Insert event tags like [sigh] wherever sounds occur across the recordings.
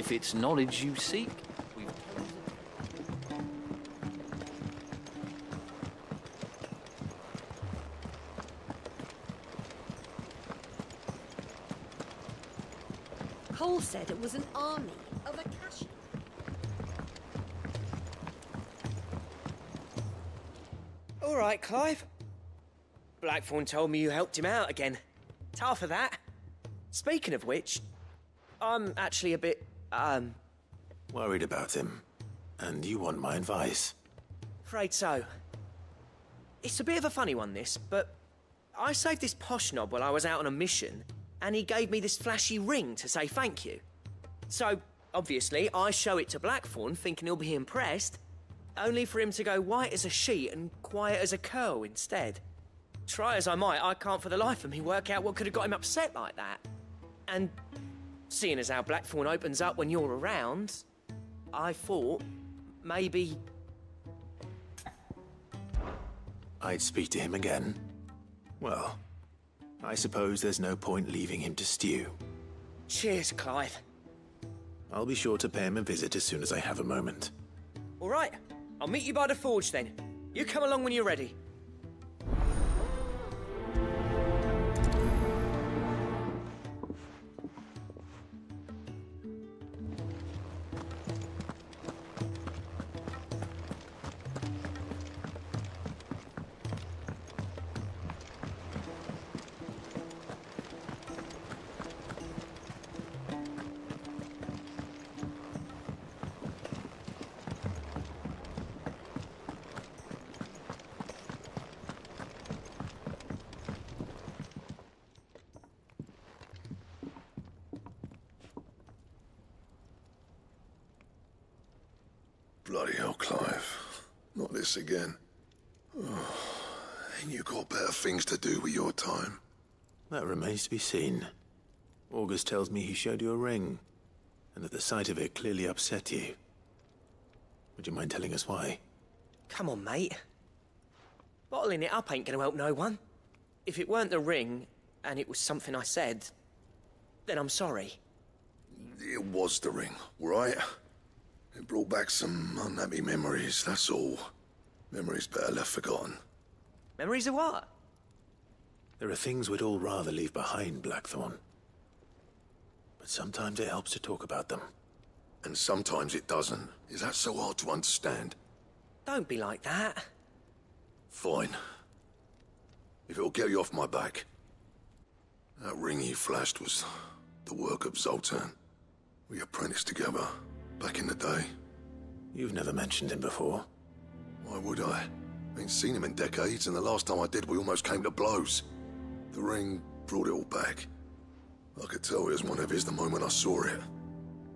If it's knowledge you seek, we've Cole said it was an army of Akashi. All right, Clive. Blackthorne told me you helped him out again. Tough of that. Speaking of which, I'm actually a bit, um, Worried about him. And you want my advice. afraid so. It's a bit of a funny one, this, but I saved this posh knob while I was out on a mission, and he gave me this flashy ring to say thank you. So, obviously, I show it to Blackthorne, thinking he'll be impressed, only for him to go white as a sheet and quiet as a curl instead. Try as I might, I can't for the life of me work out what could have got him upset like that. And seeing as how Blackthorne opens up when you're around, I thought maybe I'd speak to him again. Well, I suppose there's no point leaving him to stew. Cheers, Clive. I'll be sure to pay him a visit as soon as I have a moment. All right, I'll meet you by the forge then. You come along when you're ready. Bloody hell, Clive. Not this again. Oh, ain't you got better things to do with your time? That remains to be seen. August tells me he showed you a ring, and that the sight of it clearly upset you. Would you mind telling us why? Come on, mate. Bottling it up ain't gonna help no one. If it weren't the ring, and it was something I said, then I'm sorry. It was the ring, right? It brought back some unhappy memories, that's all. Memories better left forgotten. Memories of what? There are things we'd all rather leave behind, Blackthorne. But sometimes it helps to talk about them. And sometimes it doesn't. Is that so hard to understand? Don't be like that. Fine. If it'll get you off my back. That ring you flashed was the work of Zoltan. We apprenticed together back in the day. You've never mentioned him before. Why would I? I ain't seen him in decades, and the last time I did, we almost came to blows. The ring brought it all back. I could tell it was one of his the moment I saw it.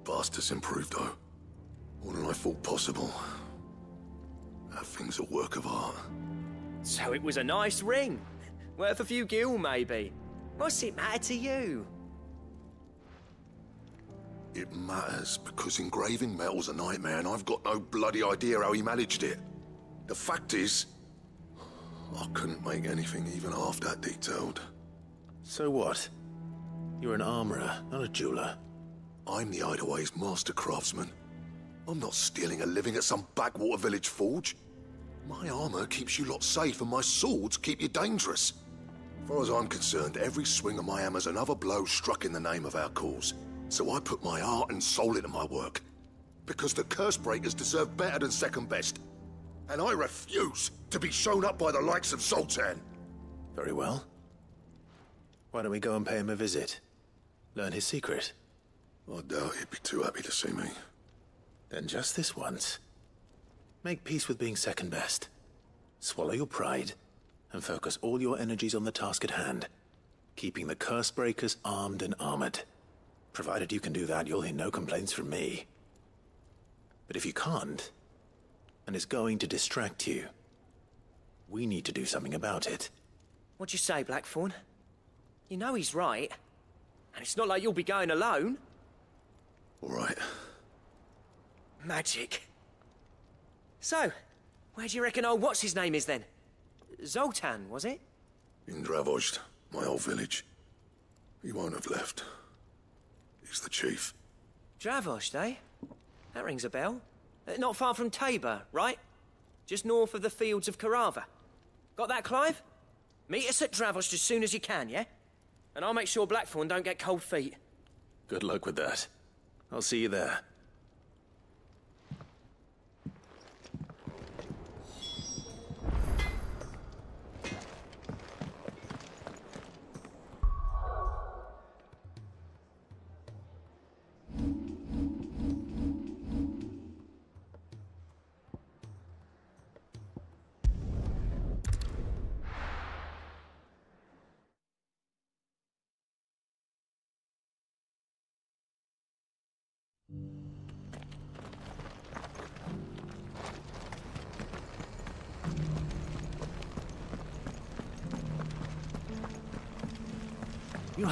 Bastard's improved, though. More than I thought possible. That thing's a work of art. So it was a nice ring. Worth a few gil, maybe. What's it matter to you? It matters because engraving metal's a nightmare, and I've got no bloody idea how he managed it. The fact is, I couldn't make anything even half that detailed. So what? You're an armorer, not a jeweler. I'm the Hideaway's master craftsman. I'm not stealing a living at some backwater village forge. My armor keeps you lot safe, and my swords keep you dangerous. As far as I'm concerned, every swing of my hammer's another blow struck in the name of our cause. So I put my heart and soul into my work. Because the curse breakers deserve better than second best. And I refuse to be shown up by the likes of Zoltan. Very well. Why don't we go and pay him a visit? Learn his secret. I doubt he'd be too happy to see me. Then just this once. Make peace with being second best. Swallow your pride and focus all your energies on the task at hand, keeping the curse breakers armed and armored. Provided you can do that, you'll hear no complaints from me. But if you can't, and it's going to distract you, we need to do something about it. What'd you say, Blackthorne? You know he's right. And it's not like you'll be going alone. All right. Magic. So, where do you reckon old what's his name is then? Zoltan, was it? In Dravoste, my old village. He won't have left. He's the chief. Dravoste, eh? That rings a bell. Uh, Not far from Tabor, right? Just north of the fields of Carava. Got that, Clive? Meet us at Dravost as soon as you can, yeah? And I'll make sure Blackthorne don't get cold feet. Good luck with that. I'll see you there.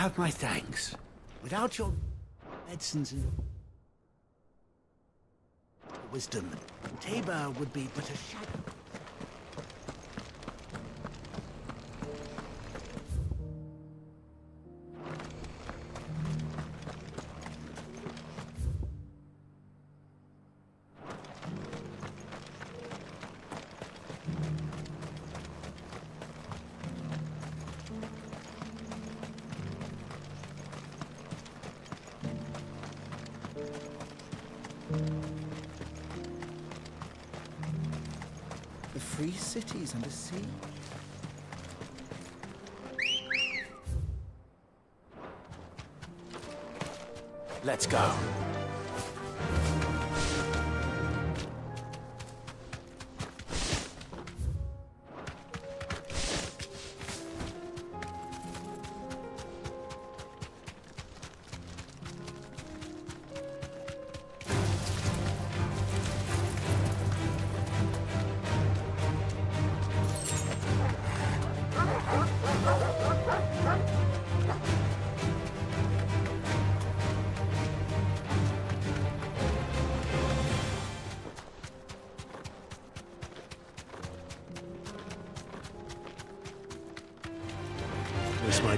Have my thanks. Without your medicines and wisdom, Tabor would be but a shadow. Cities under sea. Let's go.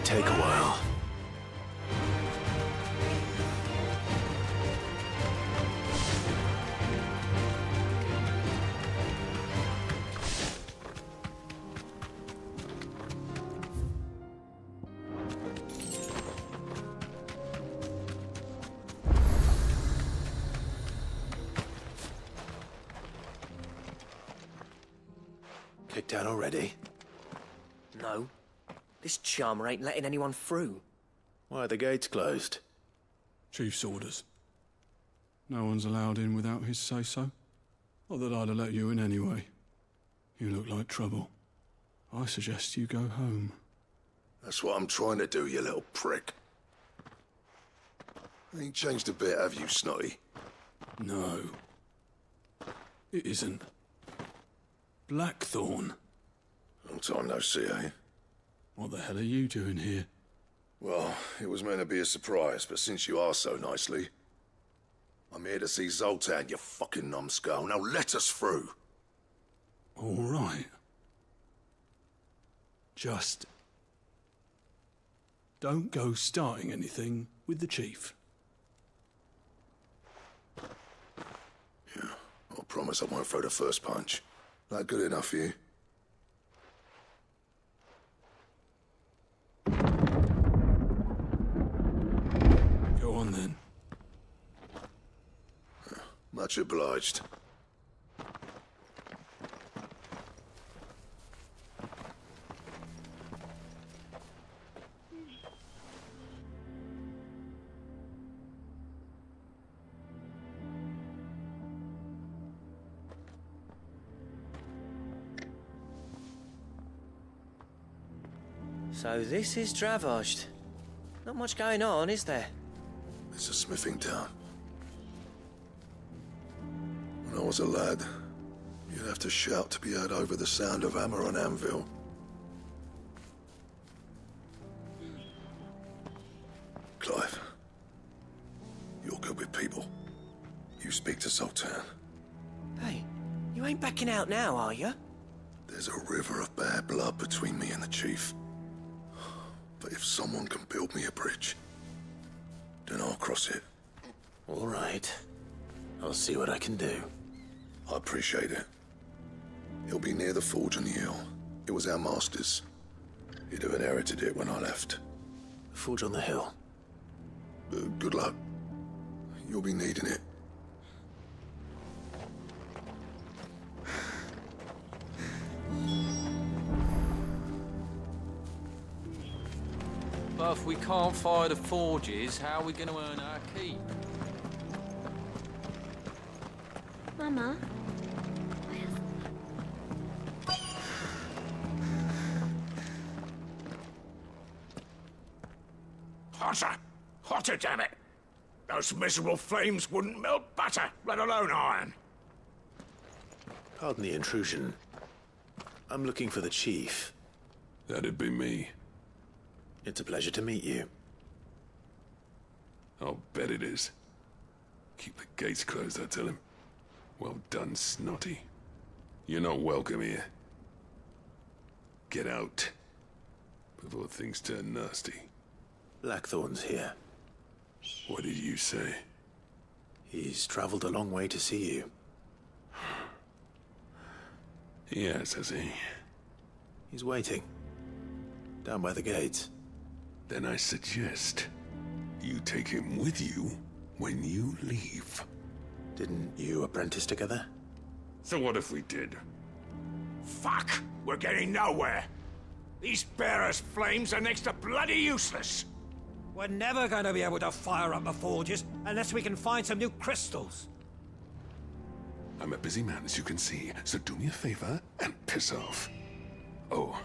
Might take a while. Kicked out already? No. This charmer ain't letting anyone through. Why are the gates closed? Chief's orders. No one's allowed in without his say so. Not that I'd have let you in anyway. You look like trouble. I suggest you go home. That's what I'm trying to do, you little prick. Ain't changed a bit, have you, Snotty? No. It isn't. Blackthorne. Long time no see, eh? What the hell are you doing here? Well, it was meant to be a surprise, but since you asked so nicely, I'm here to see Zoltan, you fucking numbskull. Now let us through. All right. Just. Don't go starting anything with the chief. Yeah, I promise I won't throw the first punch. That good enough for you? On then. Much obliged. So this is Dravoste. Not much going on, is there? It's a smithing town. When I was a lad, you'd have to shout to be heard over the sound of hammer on anvil. Clive, you're good with people. You speak to Zoltan. Hey, you ain't backing out now, are you? There's a river of bad blood between me and the chief. But if someone can build me a bridge, then I'll cross it. All right. I'll see what I can do. I appreciate it. He'll be near the forge on the hill. It was our master's. He'd have inherited it when I left. The forge on the hill. Uh, good luck. You'll be needing it. But if we can't fire the forges, how are we going to earn our keep? Mama, Hotter! Hotter, damn it! Those miserable flames wouldn't melt butter, let alone iron. Pardon the intrusion. I'm looking for the chief. That'd be me. It's a pleasure to meet you. I'll bet it is. Keep the gates closed, I tell him. Well done, Snotty. You're not welcome here. Get out. Before things turn nasty. Blackthorne's here. What did you say? He's traveled a long way to see you. Yes, has he? He's waiting. Down by the gates. Then I suggest you take him with you when you leave. Didn't you apprentice together? So what if we did? Fuck! We're getting nowhere. These bearers' flames are next to bloody useless. We're never going to be able to fire up the forges unless we can find some new crystals. I'm a busy man, as you can see, so do me a favor and piss off. Oh,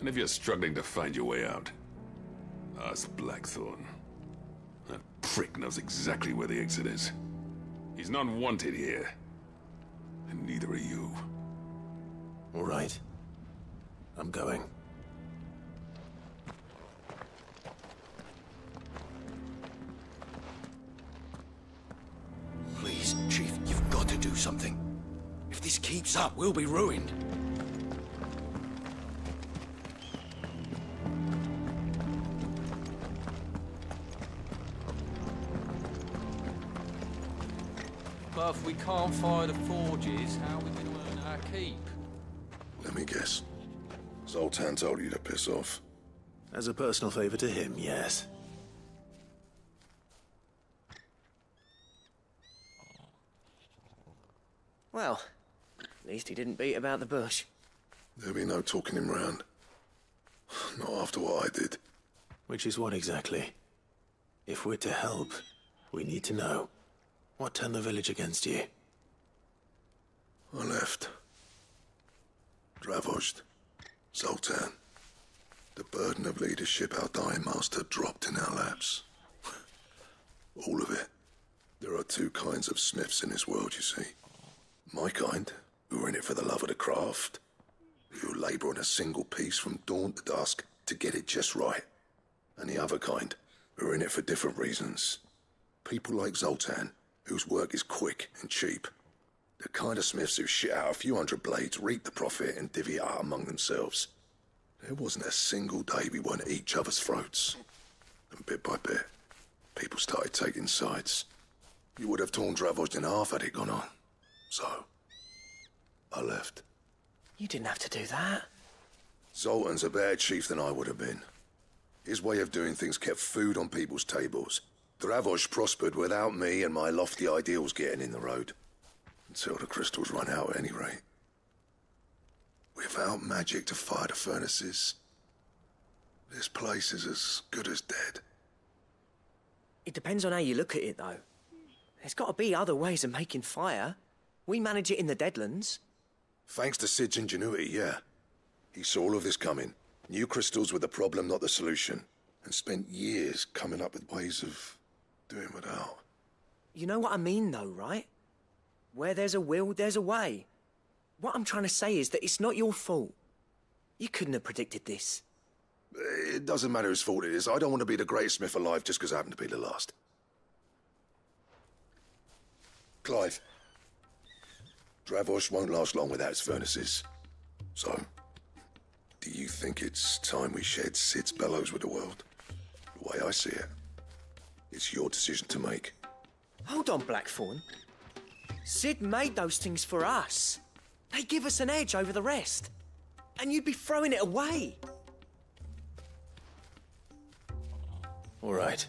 and if you're struggling to find your way out, ask Blackthorne. That prick knows exactly where the exit is. He's not wanted here. And neither are you. All right. I'm going. Please, Chief, you've got to do something. If this keeps up, we'll be ruined. But if we can't fire the forges, how are we going to earn our keep? Let me guess. Zoltan told you to piss off. As a personal favor to him, yes. Well, at least he didn't beat about the bush. There'll be no talking him round. [sighs] Not after what I did. Which is what exactly? If we're to help, we need to know. What turned the village against you? I left. Dravoste. Zoltan. The burden of leadership our dying master dropped in our laps. [laughs] All of it. There are two kinds of smiths in this world, you see. My kind, who are in it for the love of the craft, who labour on a single piece from dawn to dusk to get it just right. And the other kind, who are in it for different reasons. People like Zoltan, whose work is quick and cheap. The kind of smiths who shit out a few hundred blades, reap the profit, and divvy it out among themselves. There wasn't a single day we weren't at each other's throats. And bit by bit, people started taking sides. You would have torn Dravoste in half had it gone on. So, I left. You didn't have to do that. Zoltan's a better chief than I would have been. His way of doing things kept food on people's tables. Dravoste prospered without me and my lofty ideals getting in the road. Until the crystals run out, at any rate. Without magic to fire the furnaces, this place is as good as dead. It depends on how you look at it, though. There's got to be other ways of making fire. We manage it in the Deadlands. Thanks to Cid's ingenuity, yeah. He saw all of this coming. New crystals were the problem, not the solution. And spent years coming up with ways of doing without. You know what I mean, though, right? Where there's a will, there's a way. What I'm trying to say is that it's not your fault. You couldn't have predicted this. It doesn't matter whose fault it is. I don't want to be the greatest smith alive just because I happen to be the last. Clive. Dravoste won't last long without his furnaces. So, do you think it's time we shed Cid's bellows with the world? The way I see it, it's your decision to make. Hold on, Blackthorne. Cid made those things for us. They give us an edge over the rest. And you'd be throwing it away. All right.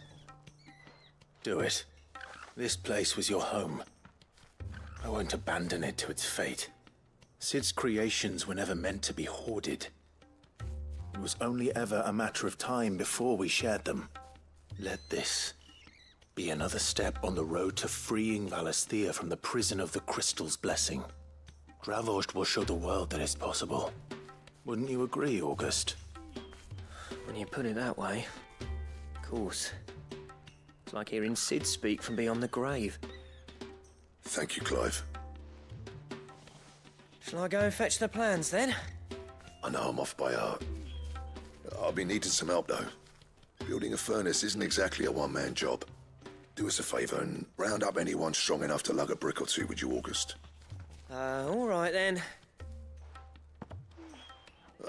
Do it. This place was your home. I won't abandon it to its fate. Cid's creations were never meant to be hoarded. It was only ever a matter of time before we shared them. Let this be another step on the road to freeing Valisthea from the prison of the Crystal's blessing. Dravoste will show the world that it's possible. Wouldn't you agree, August? When you put it that way, of course. It's like hearing Cid speak from beyond the grave. Thank you, Clive. Shall I go and fetch the plans then? I know I'm off by heart. I'll be needing some help, though. Building a furnace isn't exactly a one-man job. Do us a favour and round up anyone strong enough to lug a brick or two would you, August. Uh, all right then.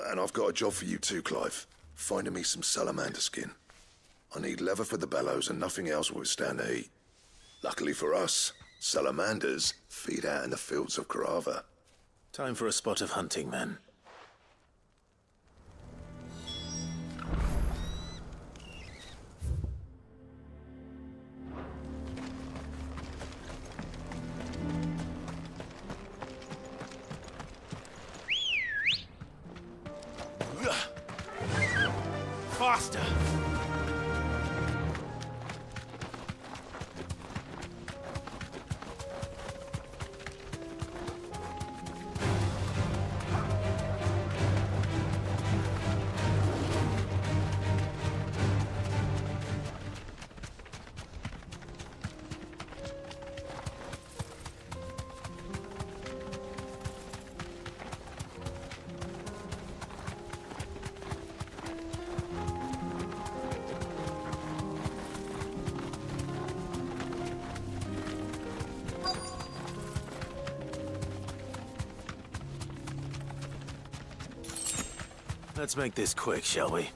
And I've got a job for you too, Clive. Finding me some salamander skin. I need leather for the bellows and nothing else will withstand the heat. Luckily for us, salamanders feed out in the fields of Carava. Time for a spot of hunting, then. Faster! Let's make this quick, shall we?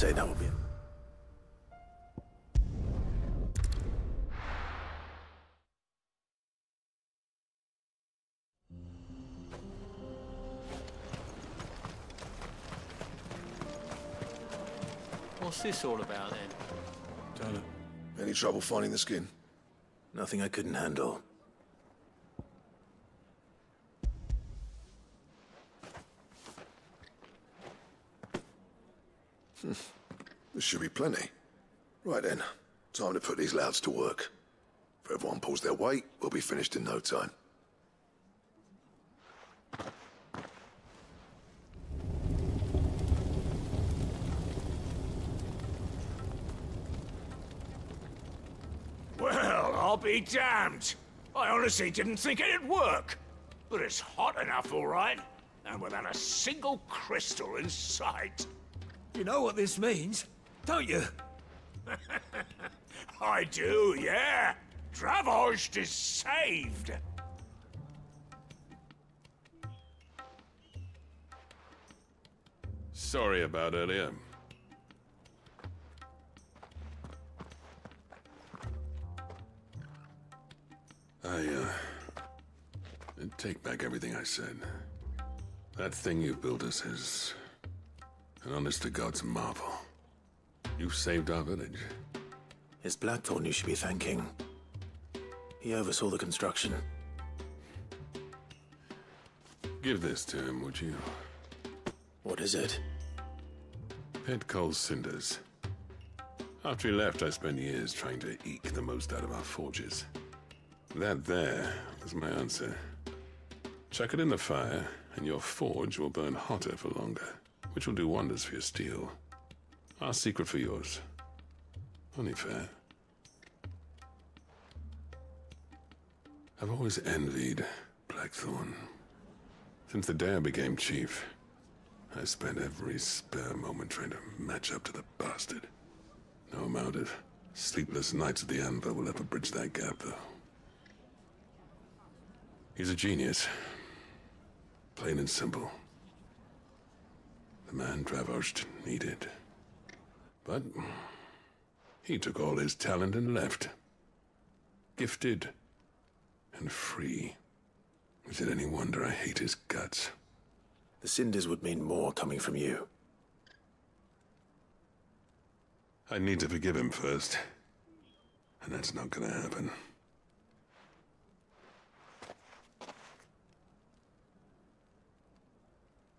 Say that will be. What's this all about then? Don't know. Any trouble finding the skin? Nothing I couldn't handle. Should be plenty. Right then, time to put these louds to work. If everyone pulls their weight, we'll be finished in no time. Well, I'll be damned. I honestly didn't think it'd work. But it's hot enough, all right. And without a single crystal in sight. You know what this means, don't you? [laughs] I do, yeah. Dravoste is saved. Sorry about earlier. I, uh, take back everything I said. That thing you built us is an honest-to-God's marvel. You've saved our village. It's Blackthorne you should be thanking. He oversaw the construction. Give this to him, would you? What is it? Pit Coal cinders. After he left, I spent years trying to eke the most out of our forges. That there is my answer. Chuck it in the fire, and your forge will burn hotter for longer, which will do wonders for your steel. Our secret for yours. Only fair. I've always envied Blackthorne. Since the day I became chief, I spent every spare moment trying to match up to the bastard. No amount of sleepless nights at the Anvil will ever bridge that gap, though. He's a genius. Plain and simple. The man Dravoste needed. But he took all his talent and left. Gifted and free. Is it any wonder I hate his guts? The cinders would mean more coming from you. I need to forgive him first. And that's not gonna happen.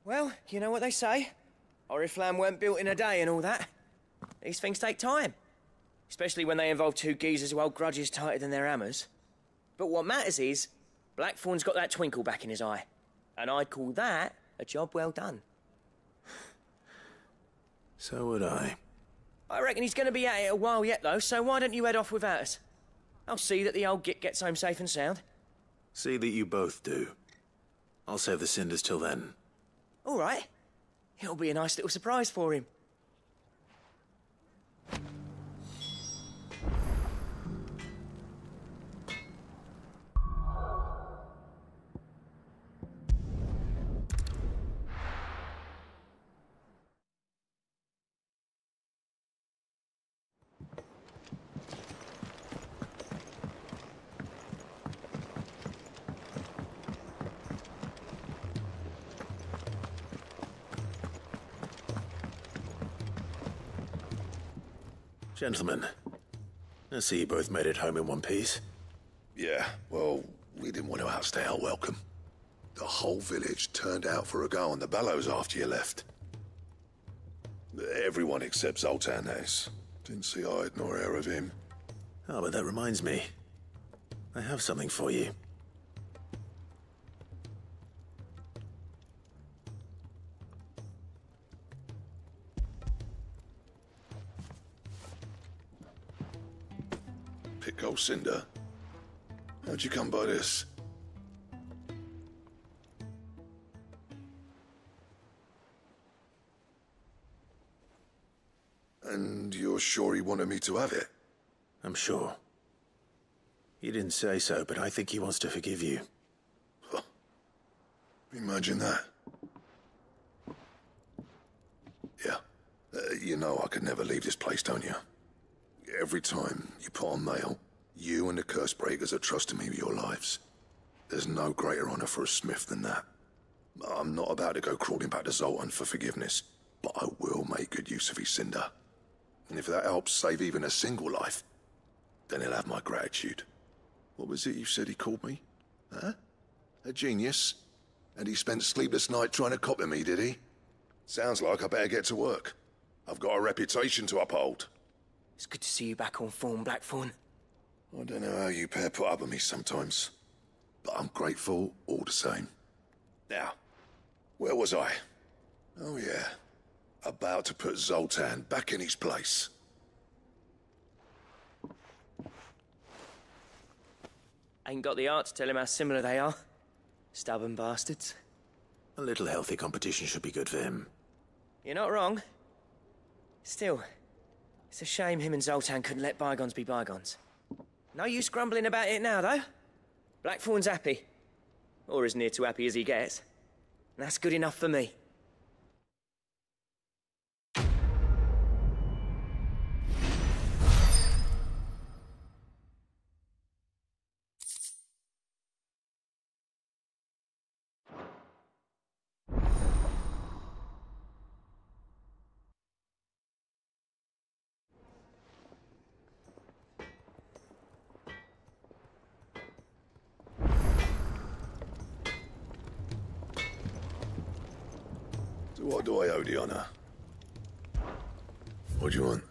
Well, you know what they say. Oriflamme weren't built in a day and all that. These things take time. Especially when they involve two geezers who hold grudges tighter than their hammers. But what matters is, Blackthorne's got that twinkle back in his eye. And I'd call that a job well done. [sighs] So would I. I reckon he's going to be at it a while yet, though, so why don't you head off without us? I'll see that the old git gets home safe and sound. See that you both do. I'll save the cinders till then. All right. It'll be a nice little surprise for him. Gentlemen, I see you both made it home in one piece. Yeah, well, we didn't want to outstay our welcome. The whole village turned out for a go on the bellows after you left. Everyone except Zoltan has. Didn't see eye nor hair of him. Oh, but that reminds me. I have something for you. Pick cinder. How'd you come by this? And you're sure he wanted me to have it? I'm sure. He didn't say so, but I think he wants to forgive you. Huh. Imagine that. Yeah. Uh, you know I could never leave this place, don't you? Every time you put on mail, you and the Curse Breakers are trusting me with your lives. There's no greater honor for a smith than that. I'm not about to go crawling back to Zoltan for forgiveness, but I will make good use of his cinder. And if that helps save even a single life, then he'll have my gratitude. What was it you said he called me? Huh? A genius? And he spent sleepless night trying to copy me, did he? Sounds like I better get to work. I've got a reputation to uphold. It's good to see you back on form, Blackthorne. I don't know how you pair put up with me sometimes, but I'm grateful all the same. Now, where was I? Oh yeah, about to put Zoltan back in his place. Ain't got the art to tell him how similar they are. Stubborn bastards. A little healthy competition should be good for him. You're not wrong. Still, it's a shame him and Zoltan couldn't let bygones be bygones. No use grumbling about it now, though. Blackthorne's happy. Or as near to happy as he gets. And that's good enough for me. What do I owe the honor? What do you want?